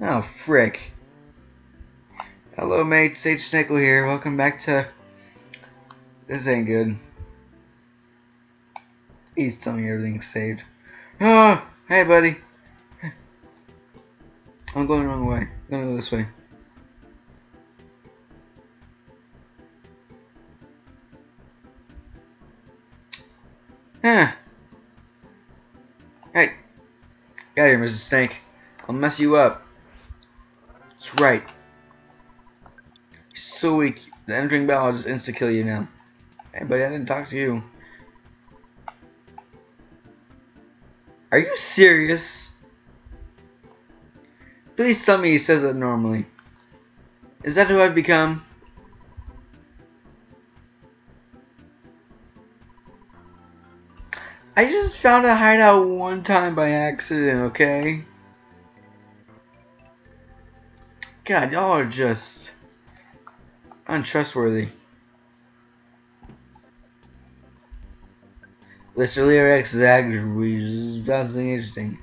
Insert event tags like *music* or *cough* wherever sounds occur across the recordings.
Oh, frick. Hello, mate. Sage Snickle here. Welcome back to... This ain't good. He's telling me everything's saved. Oh, hey, buddy. I'm going the wrong way. I'm gonna go this way. Huh. Hey. Get out here, Mrs. Snake. I'll mess you up. That's right. So weak. The entering bell will just insta-kill you now. Hey, buddy, I didn't talk to you. Are you serious? Please tell me he says that normally. Is that who I've become? I just found a hideout one time by accident, okay? God, y'all are just untrustworthy. Mr. Lyrics is actually interesting.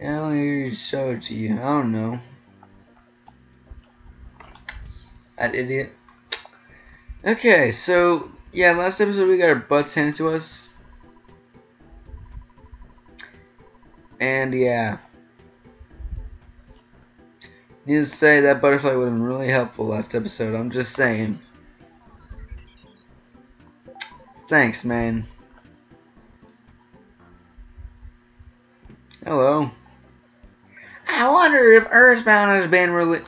I'll show it to you. I don't know. That idiot. Okay, so yeah, last episode we got our butts handed to us. And yeah. To say, that butterfly would have been really helpful last episode. I'm just saying. Thanks, man. Hello. I wonder if Earthbound has been really.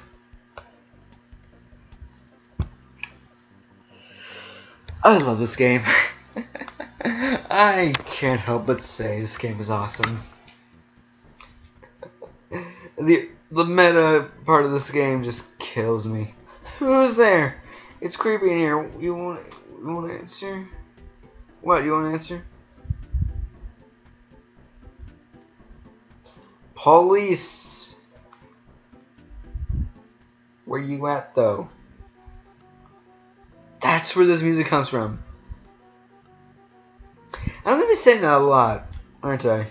I love this game. *laughs* I can't help but say this game is awesome. *laughs* the the meta part of this game just kills me. Who's there? It's creepy in here. You want you want to answer? What you want to answer? Police. Where you at though? That's where this music comes from. I'm gonna be saying that a lot, aren't I?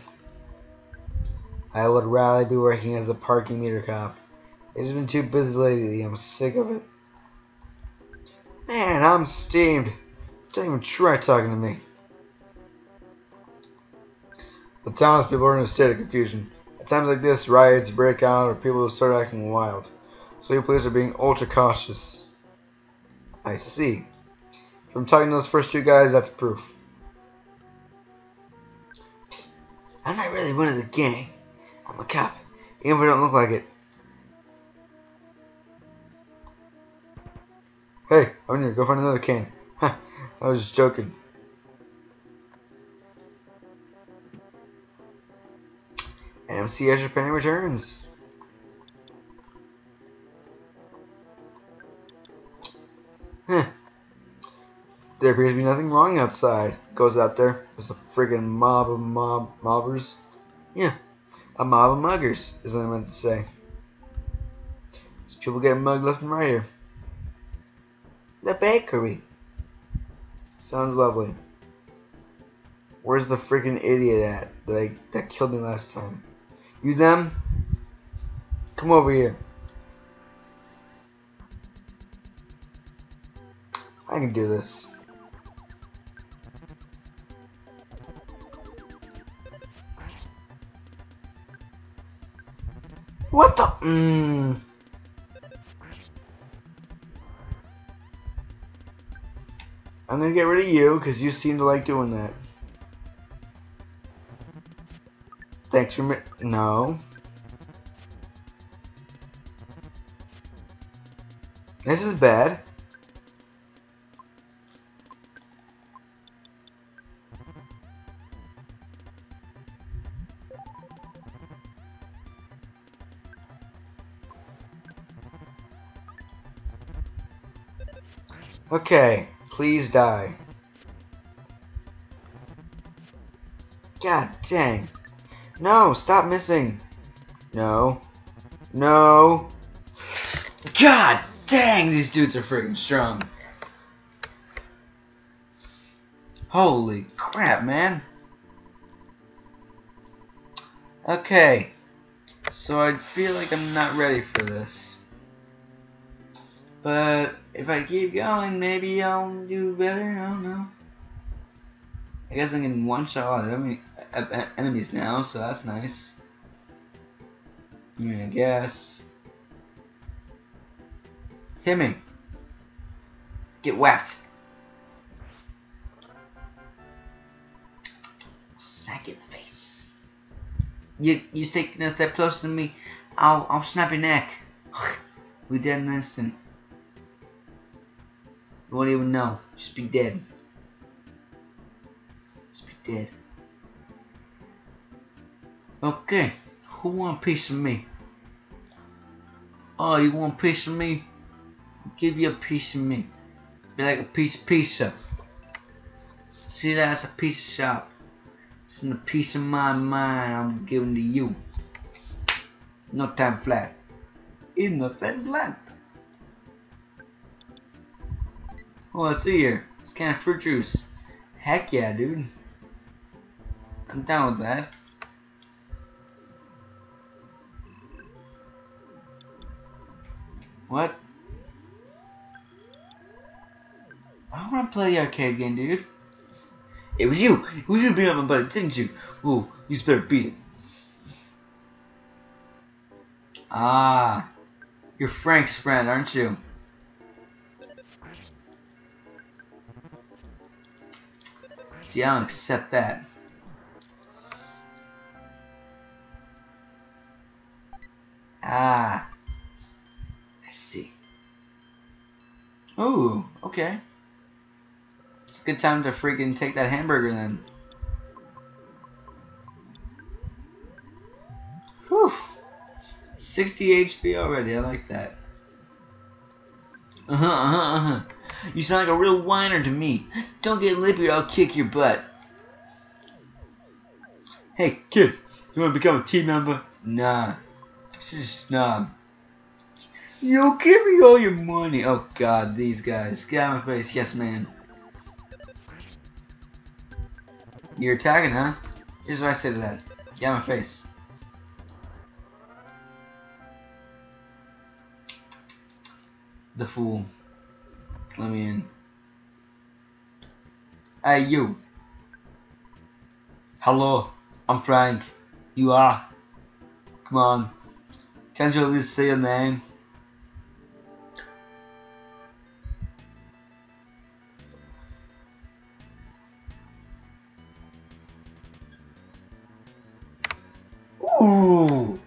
I would rather be working as a parking meter cop. It's been too busy lately. I'm sick of it. Man, I'm steamed. Don't even try talking to me. The townspeople are in a state of confusion. At times like this, riots break out or people start acting wild. So you police are being ultra cautious. I see. From talking to those first two guys, that's proof. Psst. I'm not really one of the gang. I'm a cop, even if I don't look like it. Hey, I'm here. Go find another can. *laughs* I was just joking. MC Azure Penny returns. Huh. There appears to be nothing wrong outside. Goes out there. There's a friggin' mob of mob mobbers. Yeah, a mob of muggers is what I meant to say. There's people getting mugged left and right here. The bakery. Sounds lovely. Where's the freaking idiot at that I, that killed me last time? You them? Come over here. I can do this. What the? Mmm. I'm gonna get rid of you because you seem to like doing that. Thanks for. No. This is bad. Okay, please die. God dang. No, stop missing. No. No. God dang, these dudes are freaking strong. Holy crap, man. Okay. So I feel like I'm not ready for this. But if I keep going, maybe I'll do better. I don't know. I guess I can one shot all enemy, enemies now, so that's nice. I mean, I guess. Hit me. Get whacked. Smack in the face. You you taking a step closer to me, I'll I'll snap your neck. *sighs* we dead in an instant. You won't even know. Just be dead. Just be dead. Okay. Who want a piece of me? Oh, you want a piece of me? I'll give you a piece of me. Be like a piece of pizza. See that's a piece of shop. It's in a piece of my mind I'm giving to you. No time flat. In the time flat. Oh, let's see here. It's kind of fruit juice. Heck yeah, dude. I'm down with that. What? I want to play the arcade game, dude. It was you. It was you beat up my buddy, didn't you? Ooh, you better beat it. Ah, you're Frank's friend, aren't you? See, I don't accept that. Ah, I see. Oh, okay. It's a good time to freaking take that hamburger then. Whew. 60 HP already, I like that. Uh-huh, uh-huh, uh-huh. You sound like a real whiner to me. Don't get lippy or I'll kick your butt. Hey, kid, you want to become a team member? Nah, this is a snob. You give me all your money. Oh god, these guys. Get out of my face. Yes, man. You're attacking, huh? Here's what I say to that. Get out of my face. The fool. Let me in. Hey, you. Hello, I'm Frank. You are. Come on. Can't you at least say your name? Ooh!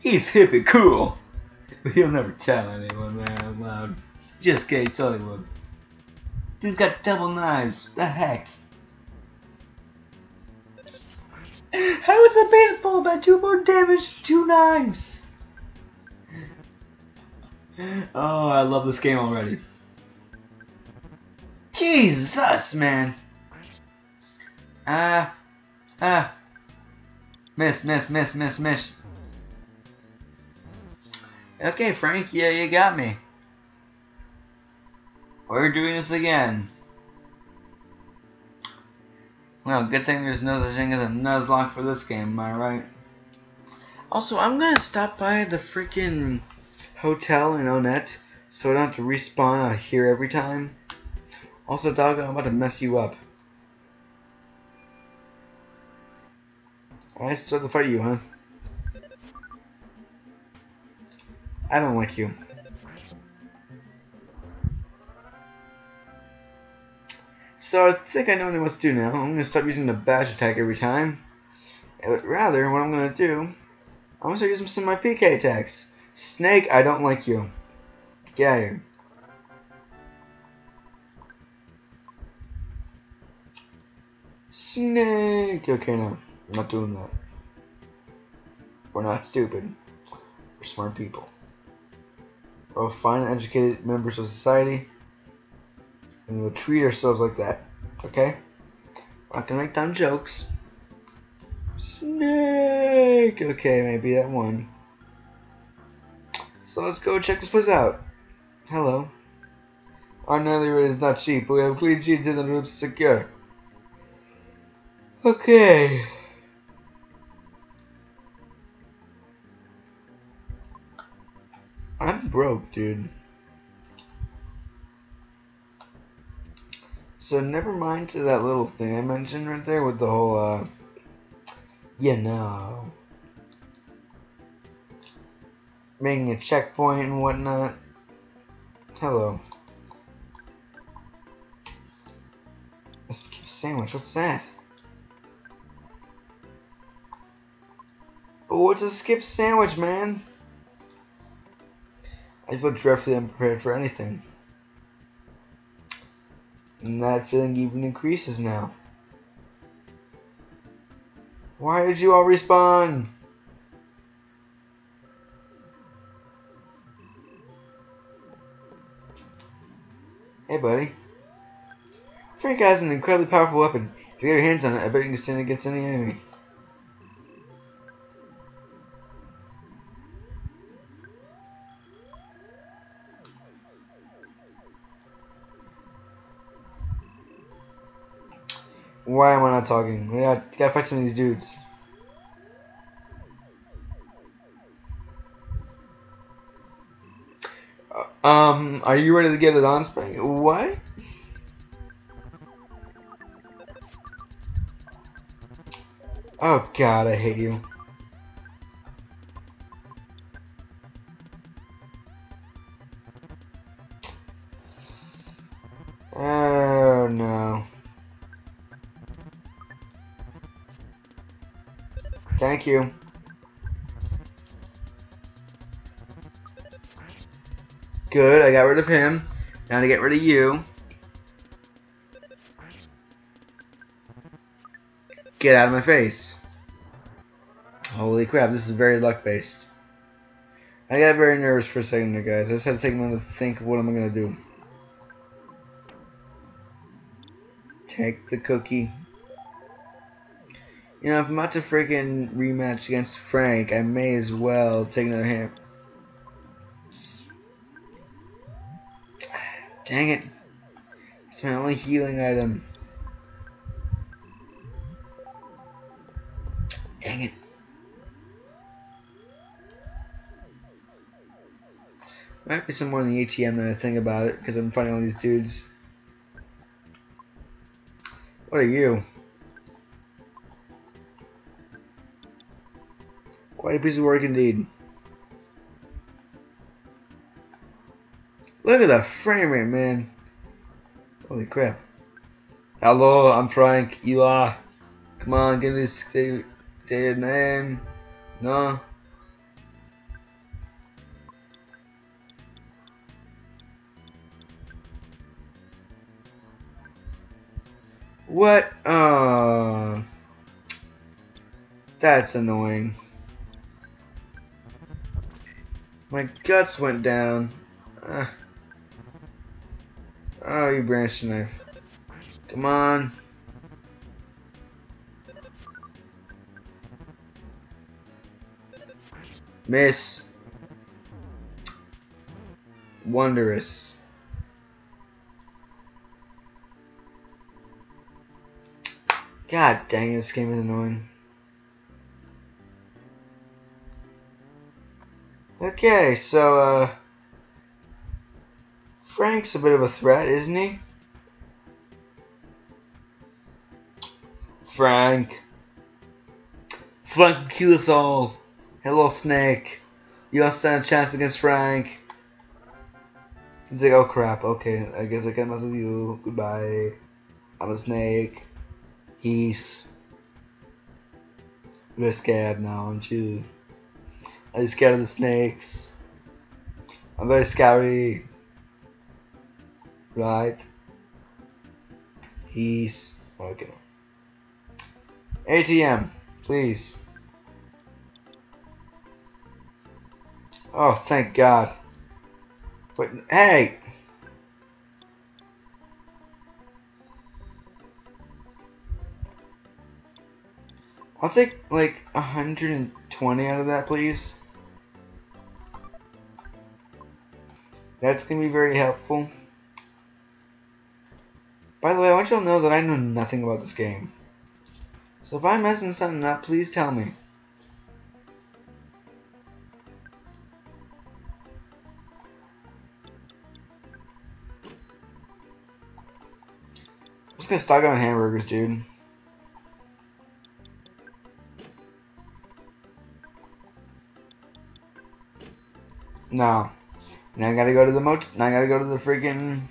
He's hip and cool. *laughs* But he'll never tell anyone, loud. Just kidding, Hollywood. Dude's got double knives. The heck? How is a baseball bat do more damage two knives? Oh, I love this game already. Jesus, man. Ah. Ah. Miss, miss, miss, miss, miss. Okay, Frank, yeah, you got me. We're doing this again. Well, good thing there's no such thing as a Nuzlocke for this game, am I right? Also, I'm gonna stop by the freaking hotel in Onett so I don't have to respawn out here every time. Also, dog, I'm about to mess you up. I start to fight you, huh? I don't like you. So I think I know what to do now. I'm going to stop using the bash attack every time. Uh, but rather, what I'm going to do, I'm going to start using some of my PK attacks. Snake, I don't like you. Get out here. Snake! Okay, no. I'm not doing that. We're not stupid. We're smart people. We're fine, educated members of society and we'll treat ourselves like that. Okay? Not gonna make dumb jokes. Snake! Okay, maybe that one. So let's go check this place out. Hello. Our nightly rate is not cheap, but we have clean sheets in the room secure. Okay. I'm broke, dude. So never mind to that little thing I mentioned right there with the whole, uh, you know, making a checkpoint and whatnot. Hello. A skip sandwich, what's that? But what's a skip sandwich, man? I feel dreadfully unprepared for anything. And that feeling even increases now. Why did you all respawn? Hey, buddy. Frank has an incredibly powerful weapon. If you get your hands on it, I bet you can stand against any enemy. Why am I not talking? We gotta, gotta fight some of these dudes. Uh, um, are you ready to get it on, Spring? What? Oh god, I hate you. Thank you. Good, I got rid of him. Now to get rid of you. Get out of my face. Holy crap, this is very luck based. I got very nervous for a second there, guys. I just had to take a moment to think of what I'm going to do. Take the cookie. You know, if I'm about to freaking rematch against Frank, I may as well take another hit. Dang it. It's my only healing item. Dang it. Might be some more in the ATM than I think about it, because I'm fighting all these dudes. What are you? Quite a piece of work indeed. Look at the frame rate, man. Holy crap. Hello, I'm Frank. Eli. Come on, give me this dead name. No. What? Uh, that's annoying. My guts went down. Uh, oh, you branched knife. Come on. Miss. Wondrous. God dang, this game is annoying. Okay, so, uh... Frank's a bit of a threat, isn't he? Frank. Frank will kill us all. Hello, Snake. You don't stand a chance against Frank. He's like, oh crap, okay, I guess I can't mess with you. Goodbye. I'm a snake. He's. You're scared now, aren't you? Are you scared of the snakes? I'm very scary. Right? He's. Okay. ATM, please. Oh, thank God. But, hey! I'll take like 120 out of that, please. That's going to be very helpful. By the way, I want y'all to know that I know nothing about this game. So if I'm messing something up, please tell me. I'm just gonna stock on hamburgers, dude. No. Now I gotta go to the mot. Now I gotta go to the freaking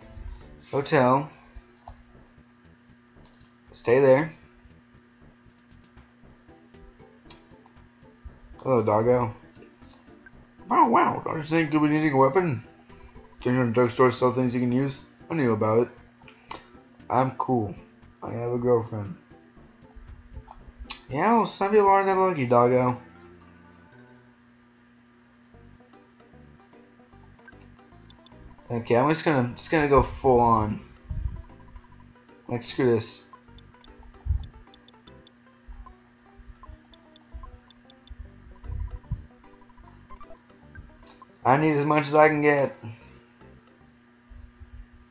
hotel. Stay there. Hello, doggo. Oh wow, don't you think you'll be needing a weapon? Can you in a drugstore sell things you can use? I knew about it. I'm cool. I have a girlfriend. Yeah, well, some people aren't that lucky, doggo. Okay, I'm just gonna just gonna go full on. Like screw this. I need as much as I can get.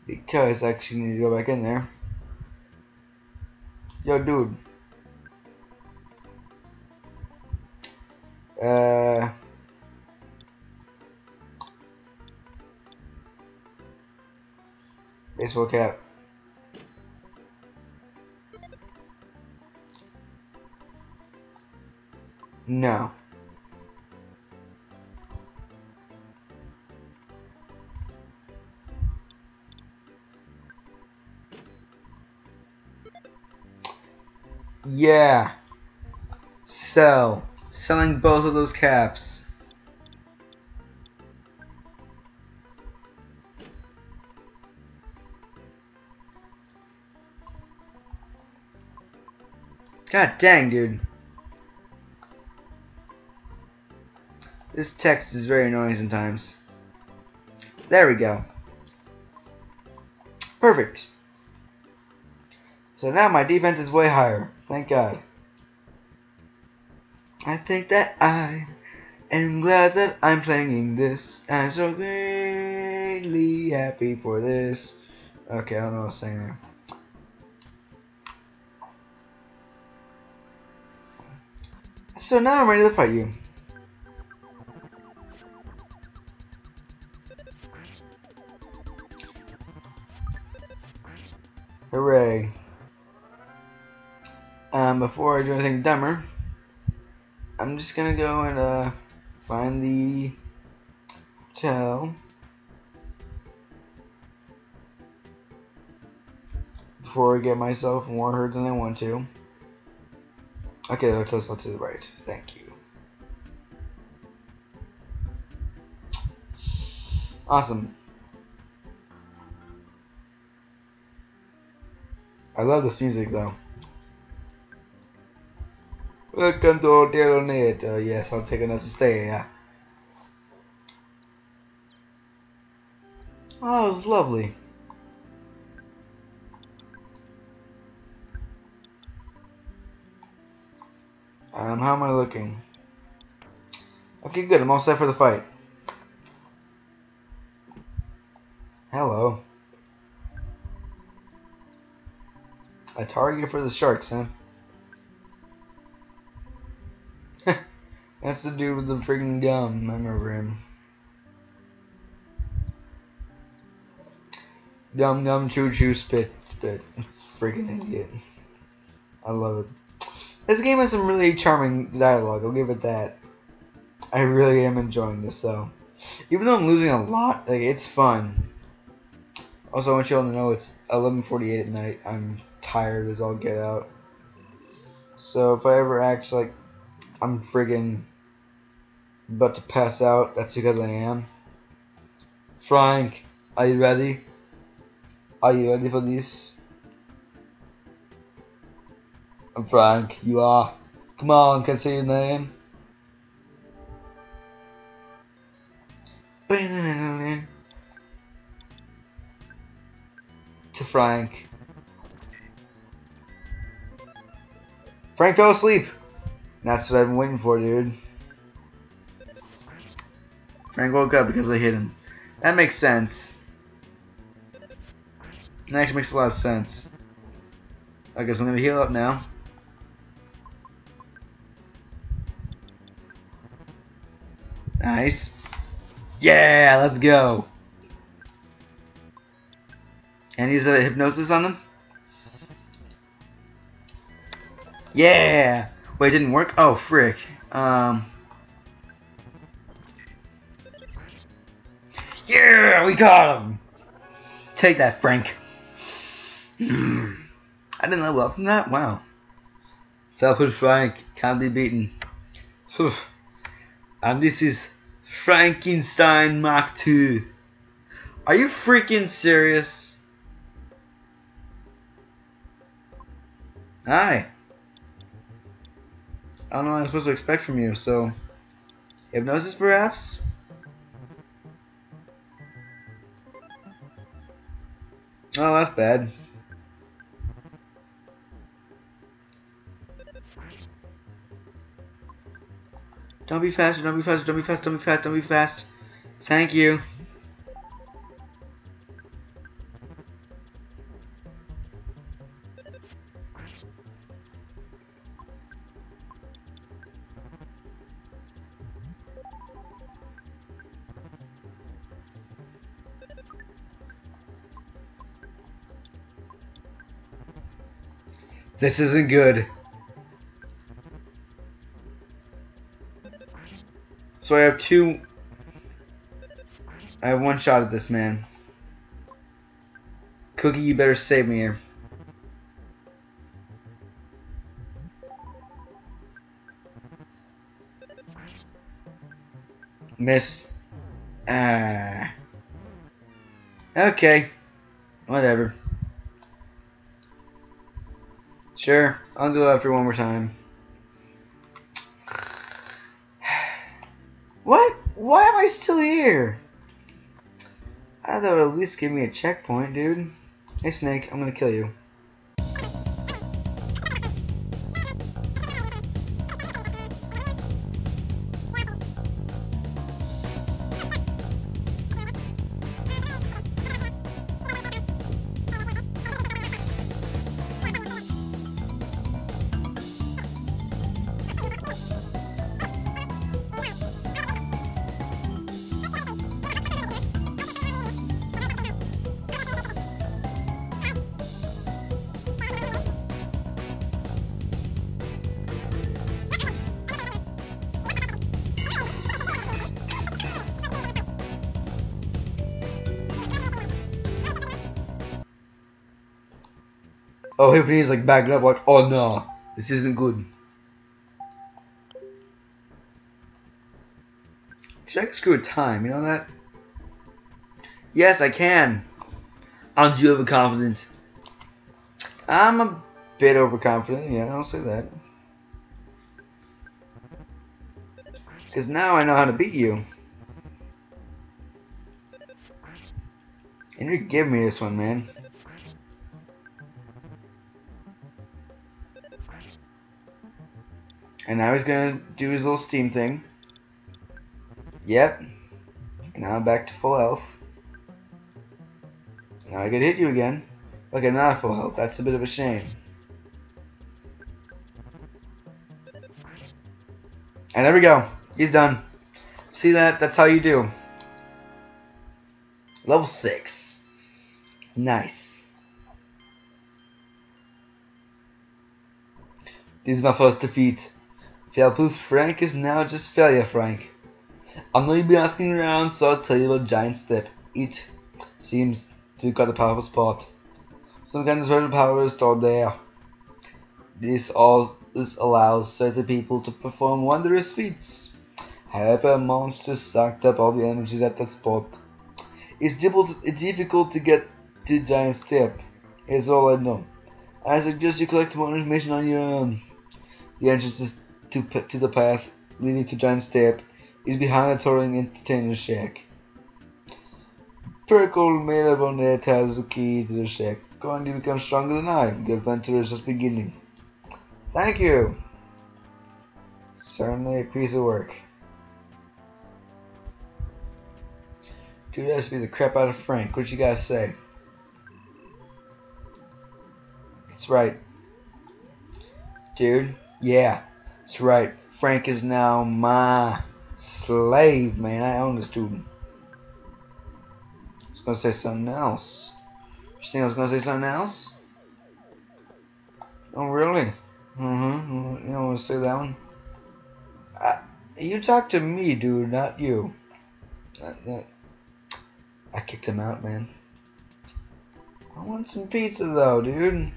Because I actually need to go back in there. Yo, dude. Uh... Baseball cap. No. Yeah. Sell. Selling both of those caps. God dang, dude. This text is very annoying sometimes. There we go. Perfect. So now my defense is way higher. Thank God. I think that I am glad that I'm playing this. I'm so greatly happy for this. Okay, I don't know what I was saying there. So now I'm ready to fight you. Hooray. Um, before I do anything dumber, I'm just gonna go and uh, find the hotel. Before I get myself more hurt than I want to. Okay, the hotel's to the right. Thank you. Awesome. I love this music though. Welcome to Hotel Ornate. Uh, yes, I'm taking us to stay, yeah. Oh, it was lovely. Um, how am I looking? Okay, good. I'm all set for the fight. Hello. A target for the sharks, huh? *laughs* That's the dude with the freaking gum. I remember him. Gum gum choo choo spit spit. It's freaking idiot. I love it. This game has some really charming dialogue, I'll give it that. I really am enjoying this though. Even though I'm losing a lot, like it's fun. Also, I want you all to know it's 11:48 at night. I'm tired as all get out. So if I ever act like I'm friggin' about to pass out, that's because I am. Frank, are you ready? Are you ready for this? I'm Frank, you are. Come on, can I say your name? To Frank. Frank fell asleep. That's what I've been waiting for, dude. Frank woke up because I hit him. That makes sense. That actually makes a lot of sense. I guess I'm gonna heal up now. Nice. Yeah, let's go. And use a hypnosis on them? Yeah! Wait, it didn't work? Oh, frick. Um. Yeah, we got him! Take that, Frank. *sighs* I didn't level up from that? Wow. Falcon Frank can't be beaten. *sighs* And this is Frankenstein Mark II. Are you freaking serious? Hi. I don't know what I'm supposed to expect from you, so... Hypnosis, perhaps? Oh, that's bad. Don't be fast, don't be fast, don't be fast, don't be fast, don't be fast. Thank you. This isn't good. So I have two... I have one shot at this man. Cookie, you better save me here. Miss. Ah. Okay. Whatever. Sure, I'll go after one more time. What? I still here? I thought at least give me a checkpoint, dude. Hey Snake, I'm gonna kill you. Oh, Hypno's like backing up like, oh no, this isn't good. Should I screw time, you know that? Yes, I can. Aren't you overconfident? I'm a bit overconfident, yeah, I'll say that. Because now I know how to beat you. And you give me this one, man. And now he's gonna do his little steam thing. Yep. Now I'm back to full health. Now I get hit you again. Okay, not full health. That's a bit of a shame. And there we go. He's done. See that? That's how you do. Level 6. Nice. This is my first defeat. Failpooth Frank is now just Failure Frank. I know you've been asking around, so I'll tell you about Giant Step. It seems to be quite a powerful spot. Some kind of special power is stored there. This all this allows certain people to perform wondrous feats. However, a monster sucked up all the energy at that spot. It's difficult, it's difficult to get to Giant Step. Is all I know. I suggest you collect more information on your own. The entrance is to, to the path leading to Giant Step is behind the touring entertainer shack. Pirkle made on it has the key to the shack. Going to become stronger than I. The adventure is just beginning. Thank you. Certainly a piece of work. Dude, that's be the crap out of Frank. What you guys say? That's right. Dude, yeah. That's right. Frank is now my slave, man. I own this dude. I was gonna say something else. You think I was gonna say something else? Oh, really? Mm-hmm. You don't want to say that one? I, you talk to me, dude, not you. I, I kicked him out, man. I want some pizza, though, dude.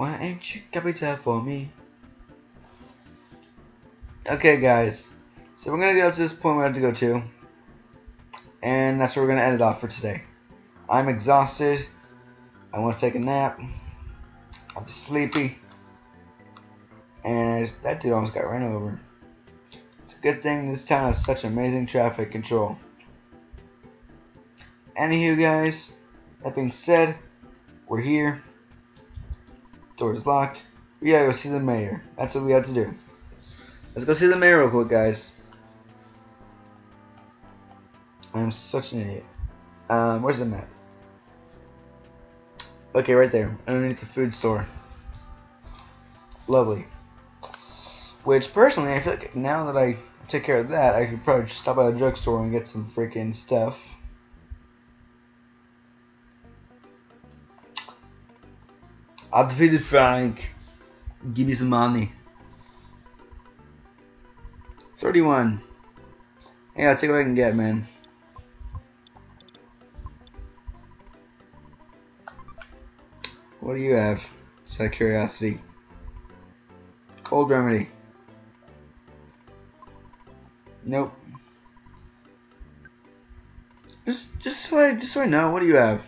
Why ain't you pizza for me? Okay, guys. So we're going to get up to this point we have to go to. And that's where we're going to end it off for today. I'm exhausted. I want to take a nap. I'm sleepy. And that dude almost got ran over. It's a good thing this town has such amazing traffic control. Anywho, guys, that being said, we're here. Door is locked. We gotta go see the mayor. That's what we have to do. Let's go see the mayor real quick, guys. I'm such an idiot. Um, where's the map? Okay, right there, underneath the food store. Lovely. Which, personally, I feel like now that I take care of that, I could probably stop by the drugstore and get some freaking stuff. Defeated Frank. Give me some money. 31. Yeah, I'll take what I can get, man. What do you have? Just out of curiosity. Cold remedy. Nope. Just, just so I, just so I know, what do you have?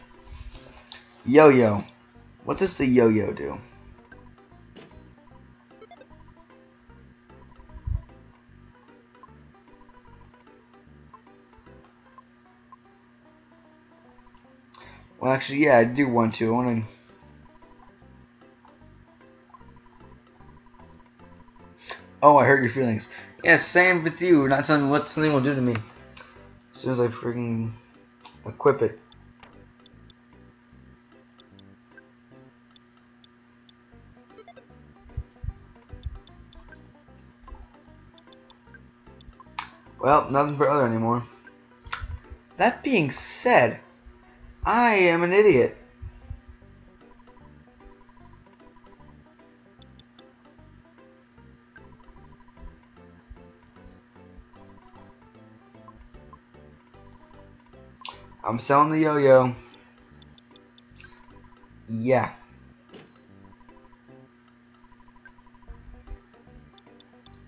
Yo-yo. What does the yo-yo do? Well, actually, yeah, I do want to. I want to. Oh, I hurt your feelings. Yeah, same with you. Not telling me what something will do to me. As soon as I freaking equip it. Well, nothing for other anymore. That being said, I am an idiot. I'm selling the yo-yo. Yeah.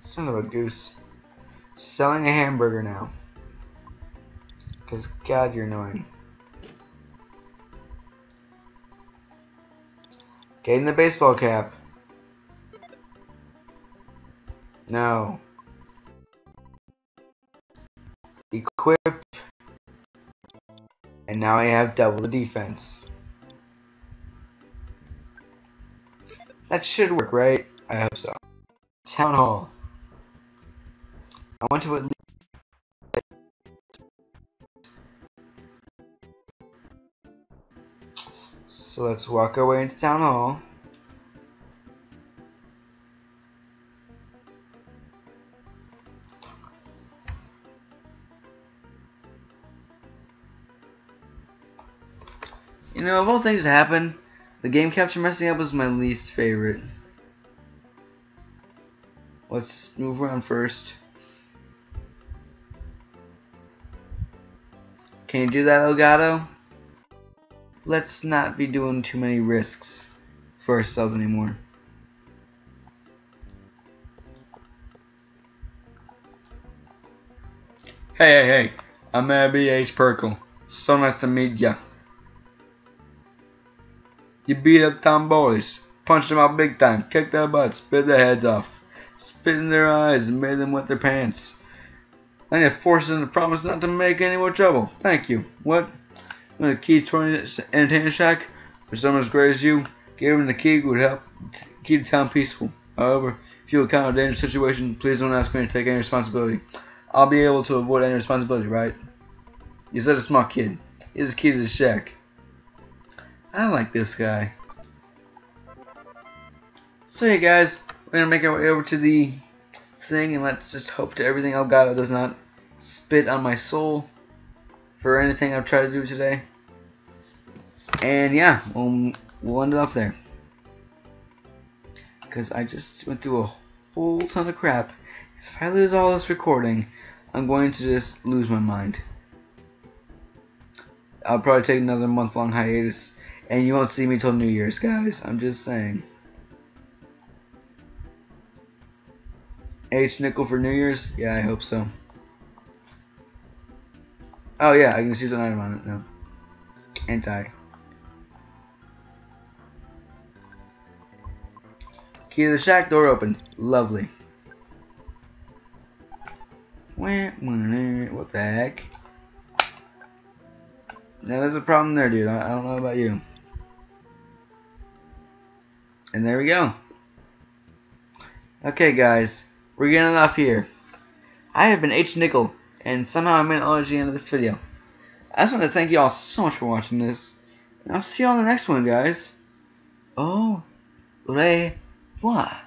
Son of a goose. Selling a hamburger now. Because, God, you're annoying. Getting the baseball cap. No. Equip. And now I have double the defense. That should work, right? I hope so. Town Hall. I want to at least So let's walk our way into Town Hall. You know, of all things that happen, the game capture messing up was my least favorite. Let's move around first. Can you do that, Elgato? let's not be doing too many risks for ourselves anymore. Hey, hey, hey, I'm Abby H. Pirkle. So nice to meet ya. You beat up town boys, punched them out big time, kicked their butts, bit their heads off, spit in their eyes, and made them wet their pants. Then you forced him to promise not to make any more trouble. Thank you. What? the key to entertainment shack for someone as great as you. Giving the key would help keep the town peaceful. However, if you encounter a dangerous situation, please don't ask me to take any responsibility. I'll be able to avoid any responsibility, right? You're such a smart kid. Here's the key to the shack. I like this guy. So yeah guys, we're gonna make our way over to the thing and let's just hope to everything Elgato does not spit on my soul for anything I've tried to do today. And yeah, we'll, we'll end it off there. because I just went through a whole ton of crap. If I lose all this recording, I'm going to just lose my mind. I'll probably take another month long hiatus, and you won't see me till New Year's, guys. I'm just saying. H nickel for New Year's? Yeah, I hope so. Oh yeah, I can see an item on it now. Anti. Key to the shack, door opened. Lovely. What the heck? Now there's a problem there, dude. I, don't know about you. And there we go. Okay, guys. We're getting off here. I have been H. Nickel, and somehow I made the end of this video. I just want to thank you all so much for watching this. And I'll see you on the next one, guys. Oh, Au revoir.